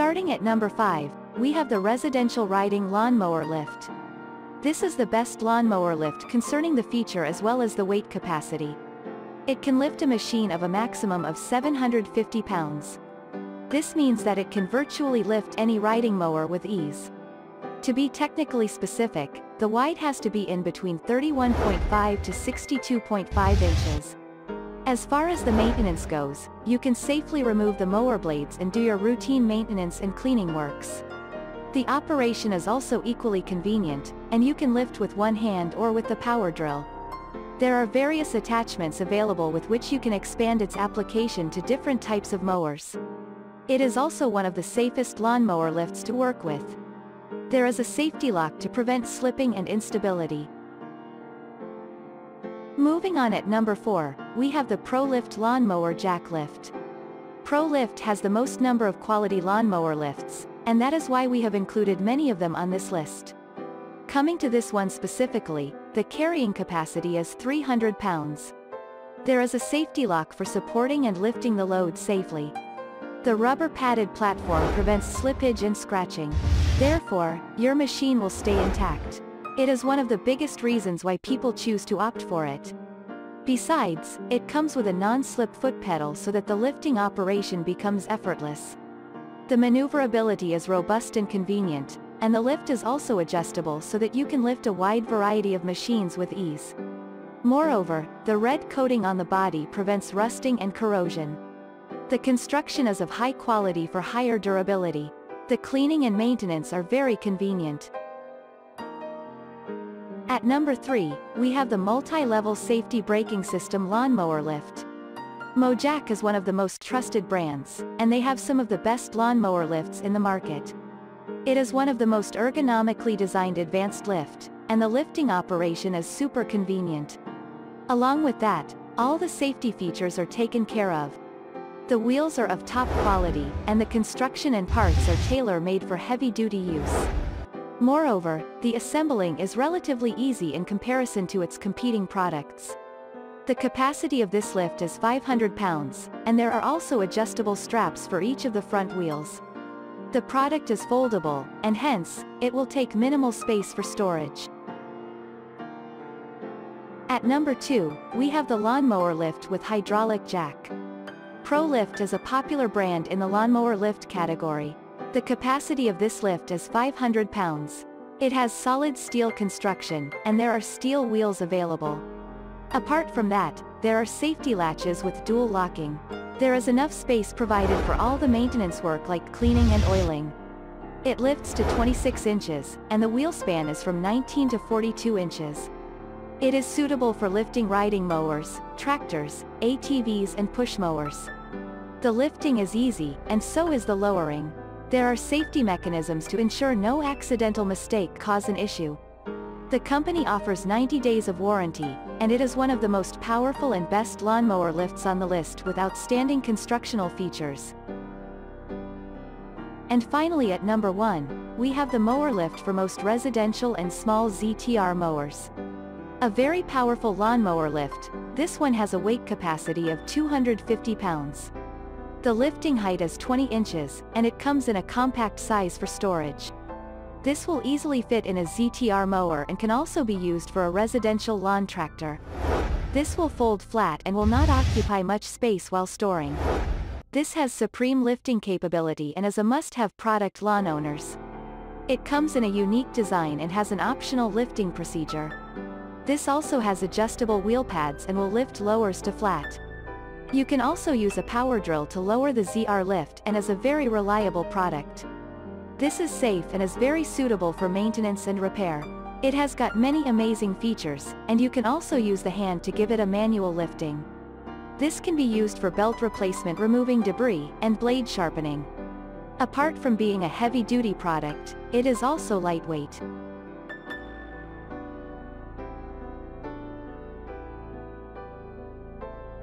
Starting at number 5, we have the Residential Riding Lawnmower Lift. This is the best lawnmower lift concerning the feature as well as the weight capacity. It can lift a machine of a maximum of 750 pounds. This means that it can virtually lift any riding mower with ease. To be technically specific, the wide has to be in between 31.5 to 62.5 inches. As far as the maintenance goes, you can safely remove the mower blades and do your routine maintenance and cleaning works. The operation is also equally convenient, and you can lift with one hand or with the power drill. There are various attachments available with which you can expand its application to different types of mowers. It is also one of the safest lawnmower lifts to work with. There is a safety lock to prevent slipping and instability. Moving on at number 4, we have the ProLift Lawnmower Jack Lift. ProLift has the most number of quality lawnmower lifts, and that is why we have included many of them on this list. Coming to this one specifically, the carrying capacity is 300 pounds. There is a safety lock for supporting and lifting the load safely. The rubber-padded platform prevents slippage and scratching. Therefore, your machine will stay intact. It is one of the biggest reasons why people choose to opt for it. Besides, it comes with a non-slip foot pedal so that the lifting operation becomes effortless. The maneuverability is robust and convenient, and the lift is also adjustable so that you can lift a wide variety of machines with ease. Moreover, the red coating on the body prevents rusting and corrosion. The construction is of high quality for higher durability. The cleaning and maintenance are very convenient. At number 3, we have the multi-level safety braking system lawnmower lift. Mojack is one of the most trusted brands, and they have some of the best lawnmower lifts in the market. It is one of the most ergonomically designed advanced lift, and the lifting operation is super convenient. Along with that, all the safety features are taken care of. The wheels are of top quality, and the construction and parts are tailor-made for heavy-duty use. Moreover, the assembling is relatively easy in comparison to its competing products. The capacity of this lift is 500 pounds, and there are also adjustable straps for each of the front wheels. The product is foldable, and hence, it will take minimal space for storage. At number 2, we have the lawnmower lift with hydraulic jack. ProLift is a popular brand in the lawnmower lift category, the capacity of this lift is 500 pounds. It has solid steel construction, and there are steel wheels available. Apart from that, there are safety latches with dual locking. There is enough space provided for all the maintenance work like cleaning and oiling. It lifts to 26 inches, and the wheel span is from 19 to 42 inches. It is suitable for lifting riding mowers, tractors, ATVs and push mowers. The lifting is easy, and so is the lowering. There are safety mechanisms to ensure no accidental mistake cause an issue. The company offers 90 days of warranty, and it is one of the most powerful and best lawnmower lifts on the list with outstanding constructional features. And finally at number 1, we have the mower lift for most residential and small ZTR mowers. A very powerful lawnmower lift, this one has a weight capacity of 250 pounds. The lifting height is 20 inches, and it comes in a compact size for storage. This will easily fit in a ZTR mower and can also be used for a residential lawn tractor. This will fold flat and will not occupy much space while storing. This has supreme lifting capability and is a must-have product lawn owners. It comes in a unique design and has an optional lifting procedure. This also has adjustable wheel pads and will lift lowers to flat. You can also use a power drill to lower the ZR lift and is a very reliable product. This is safe and is very suitable for maintenance and repair. It has got many amazing features, and you can also use the hand to give it a manual lifting. This can be used for belt replacement removing debris, and blade sharpening. Apart from being a heavy-duty product, it is also lightweight.